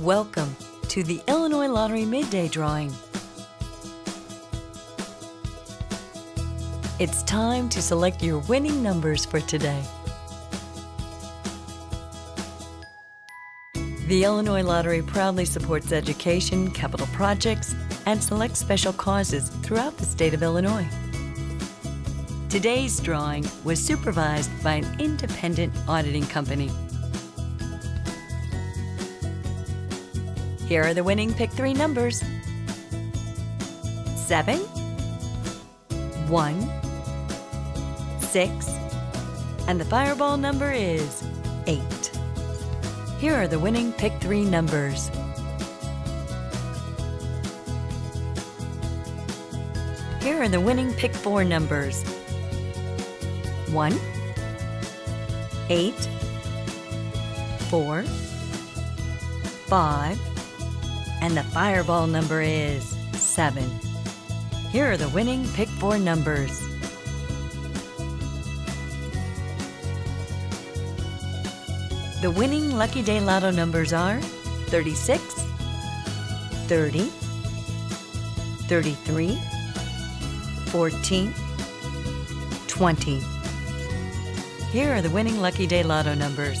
Welcome to the Illinois Lottery Midday Drawing. It's time to select your winning numbers for today. The Illinois Lottery proudly supports education, capital projects, and select special causes throughout the state of Illinois. Today's drawing was supervised by an independent auditing company. Here are the winning pick three numbers. Seven, one, six, and the fireball number is eight. Here are the winning pick three numbers. Here are the winning pick four numbers. One, eight, four, five, and the fireball number is 7. Here are the winning pick four numbers. The winning Lucky Day Lotto numbers are 36, 30, 33, 14, 20. Here are the winning Lucky Day Lotto numbers.